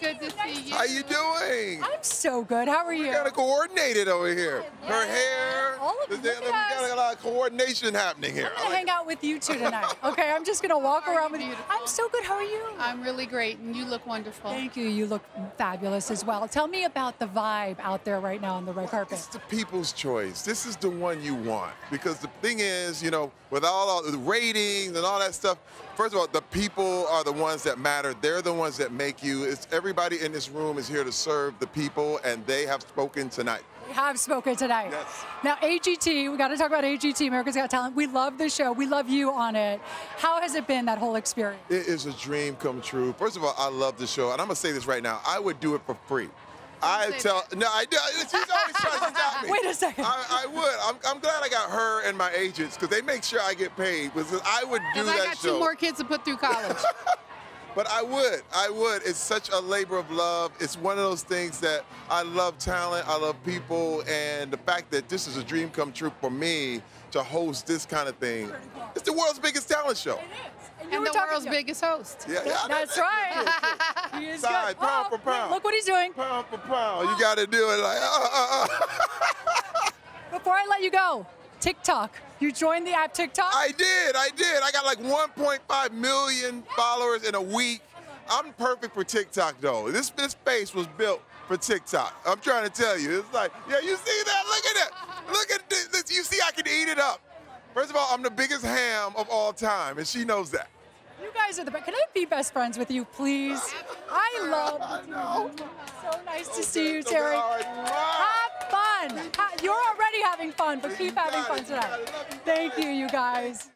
see you. How you doing? I'm so good. How are you? Kind of coordinated over here. Her hair. All of we look got a lot of coordination happening here. I'm gonna hang out with you two tonight. Okay, I'm just gonna walk How are around you, with you. I'm so good. How are you? I'm really great, and you look wonderful. Thank you. You look fabulous as well. Tell me about the vibe out there right now on the red carpet. It's the people's choice. This is the one you want because the thing is, you know, with all, all the ratings and all that stuff. First of all, the people are the ones that matter. They're the ones that make you. It's everybody in this room is here to serve the people, and they have spoken tonight. We have spoken tonight. Yes. Now, AGT, we got to talk about AGT, America's Got Talent. We love the show. We love you on it. How has it been, that whole experience? It is a dream come true. First of all, I love the show, and I'm gonna say this right now. I would do it for free. I say tell no, I do. She's always trying to stop me. Wait a second. I, I would. I'm, I'm glad I got her and my agents because they make sure I get paid. Because I would do Because that I got show. two more kids to put through college. But I would. I would. It's such a labor of love. It's one of those things that I love talent, I love people, and the fact that this is a dream come true for me to host this kind of thing. It's the world's biggest talent show. And and the world's to- biggest host. Yeah, yeah, That's right. He is Side, good. pound Oh, for pound. Look what he's doing. Pound for pound, you got to do it like. Uh, uh, uh. Before I let you go, TikTok. You joined the app TikTok? I did. I did. I got like 1.5 million followers in a week. I'm perfect for TikTok though. This this space was built for TikTok. I'm trying to tell you. It's like, yeah, you see that? Look at it. Look at this. this. You see, I can eat it up. First of all, I'm the biggest ham of all time, and she knows that. You guys are the best. Can I be best friends with you, please? I love I know. So nice to see you, Terry. Having fun, but keep having fun tonight. Thank you, you guys.